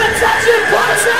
Touch it, touching it.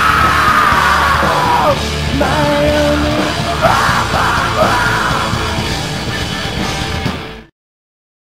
my